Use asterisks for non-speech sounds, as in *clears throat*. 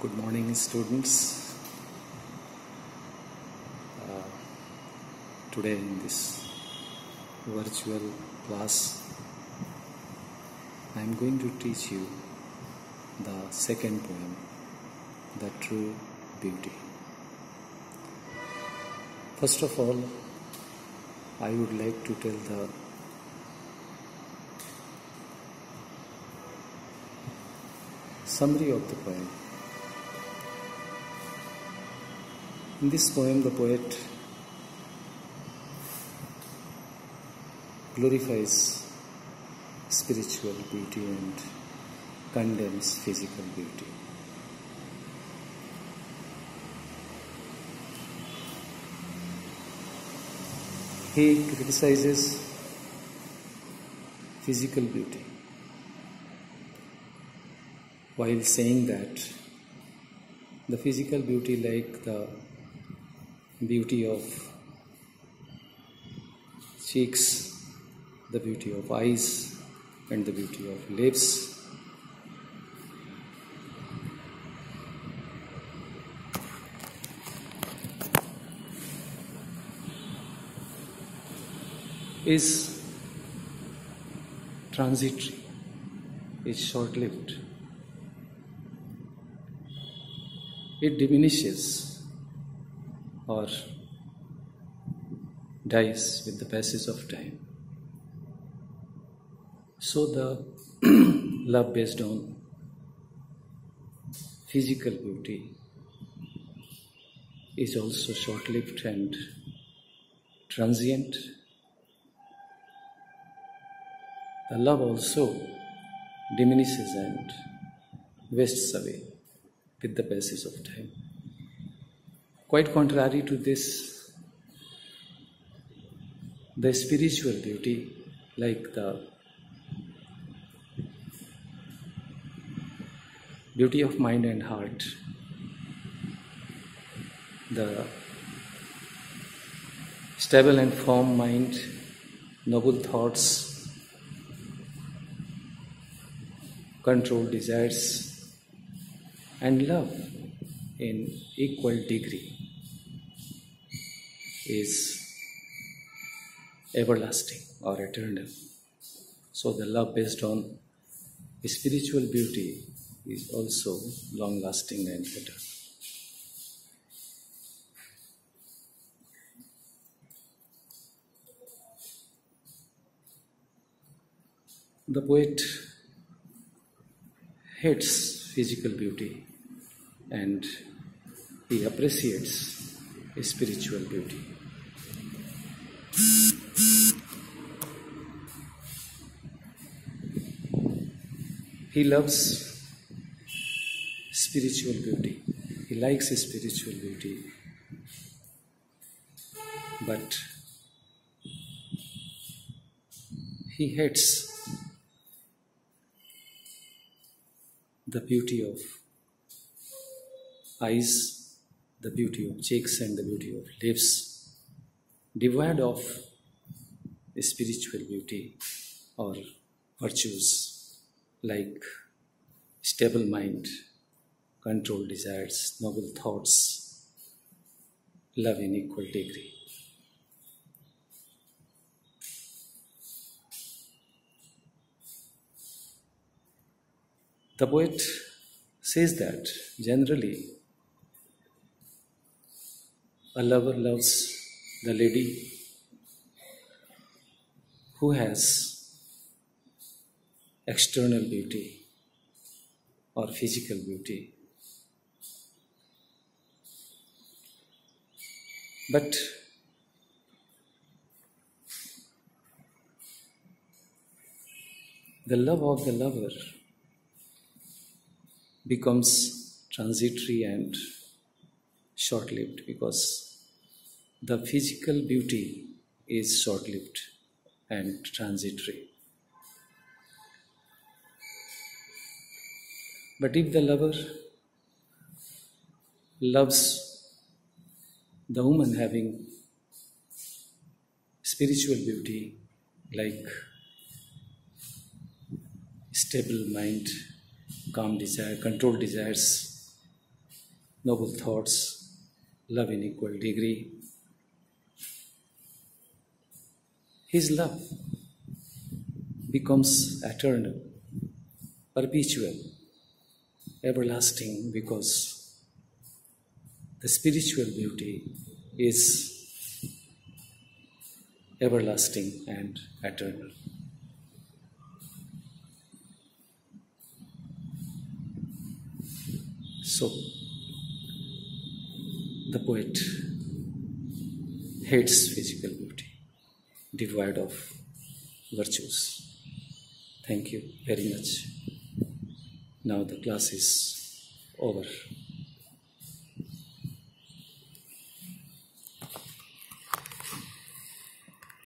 Good morning, students. Uh, today, in this virtual class, I am going to teach you the second poem, The True Beauty. First of all, I would like to tell the summary of the poem. In this poem, the poet glorifies spiritual beauty and condemns physical beauty. He criticizes physical beauty while saying that the physical beauty, like the beauty of cheeks, the beauty of eyes, and the beauty of lips, is transitory, is short lived. It diminishes or dies with the passage of time. So, the *clears throat* love based on physical beauty is also short lived and transient. The love also diminishes and wastes away with the passage of time. Quite contrary to this, the spiritual beauty, like the beauty of mind and heart, the stable and firm mind, noble thoughts, controlled desires, and love in equal degree is everlasting or eternal. So, the love based on spiritual beauty is also long lasting and eternal. The poet hates physical beauty and he appreciates spiritual beauty. He loves spiritual beauty. He likes spiritual beauty. But he hates the beauty of eyes, the beauty of cheeks, and the beauty of lips, devoid of spiritual beauty or virtues like stable mind, controlled desires, noble thoughts, love in equal degree. The poet says that generally a lover loves the lady who has external beauty or physical beauty. But the love of the lover becomes transitory and short lived because the physical beauty is short lived and transitory. But if the lover loves the woman having spiritual beauty like stable mind, calm desire, controlled desires, noble thoughts, love in equal degree. His love becomes eternal, perpetual, everlasting because the spiritual beauty is everlasting and eternal. So, the poet hates physical beauty, devoid of virtues. Thank you very much. Now the class is over.